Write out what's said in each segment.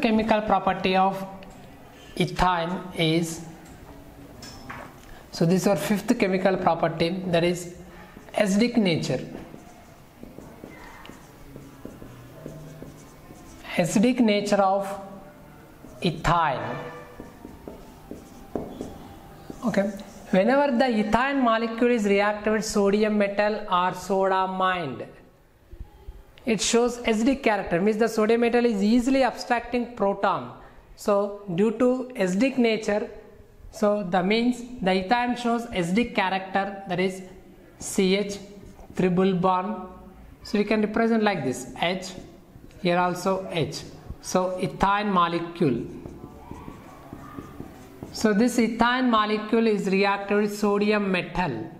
chemical property of ethine is so this is our fifth chemical property that is acidic nature. Acidic nature of ethine okay. Whenever the ethine molecule is reacted with sodium metal or sodamide it shows acidic character means the sodium metal is easily abstracting proton. So due to acidic nature so the means the ethane shows acidic character that is ch triple bond. So we can represent like this h here also h. So ethine molecule. So this ethine molecule is reacted with sodium metal.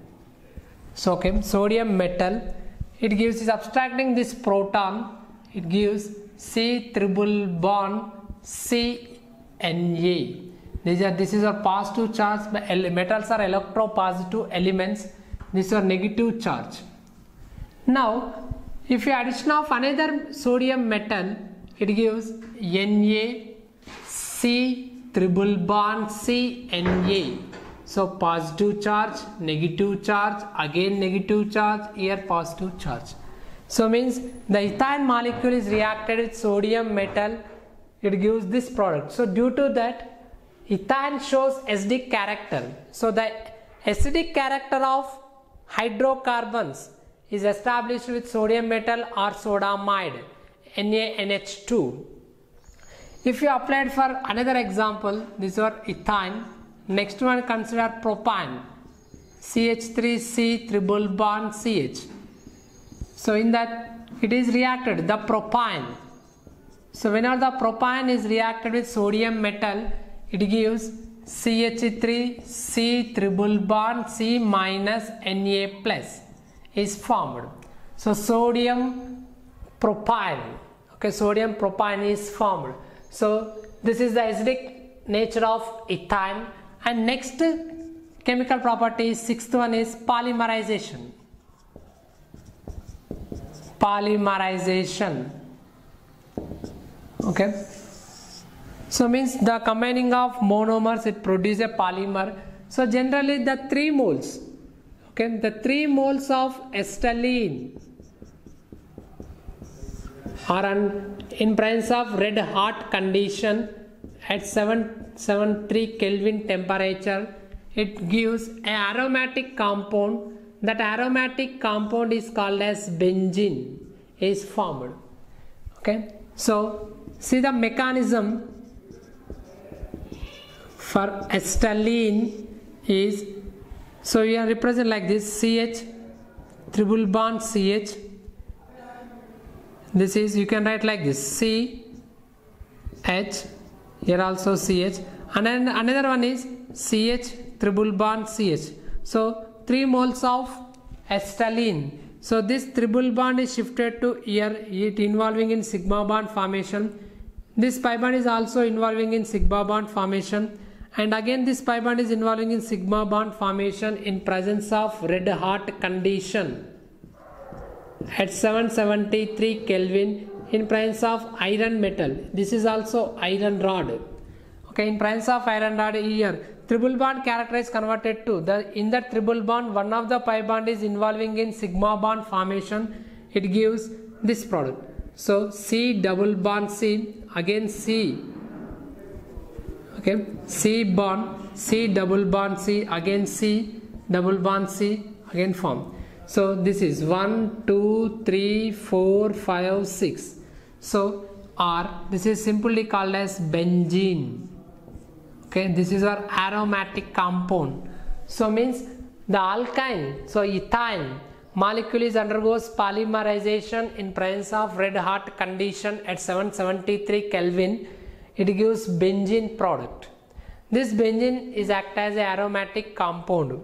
So okay sodium metal it gives is abstracting this proton. It gives c triple bond c na these are this is a positive charge. Metals are electropositive elements. These are negative charge. Now if you addition of another sodium metal it gives na c triple bond c na so positive charge negative charge again negative charge here positive charge. So means the ethane molecule is reacted with sodium metal. It gives this product. So due to that ethane shows acidic character. So the acidic character of hydrocarbons is established with sodium metal or sodamide NaNH2 if you applied for another example this was ethane next one consider propane. CH3C triple bond CH so in that it is reacted the propane. So whenever the propane is reacted with sodium metal it gives CH3 C triple bond C minus Na plus is formed. So sodium propane. Okay sodium propane is formed. So this is the acidic nature of ethane and next chemical property sixth one is polymerization. Polymerization. Okay? So means the combining of monomers it produces a polymer. So generally the three moles okay? The three moles of acetylene are in presence of red hot condition at 773 Kelvin temperature it gives an aromatic compound. That aromatic compound is called as benzene is formed. Okay? So see the mechanism for acetylene is so you are represent like this CH triple bond CH this is you can write like this C H here also CH and then another one is CH triple bond CH so 3 moles of acetylene so this triple bond is shifted to here. It involving in sigma bond formation. This pi bond is also involving in sigma bond formation. And again this pi bond is involving in sigma bond formation in presence of red hot condition. At 773 Kelvin in presence of iron metal. This is also iron rod. Okay, in presence of iron rod here, triple bond character is converted to the in that triple bond one of the pi bond is involving in sigma bond formation. It gives this product. So C double bond C again C. Okay, C bond C double bond C again C double bond C again form. So this is 1, 2, 3, 4, 5, 6. So R, this is simply called as benzene. Okay, this is our aromatic compound. So means the alkyne, so ethine molecule is undergoes polymerization in presence of red hot condition at 773 Kelvin. It gives benzene product. This benzene is act as a aromatic compound.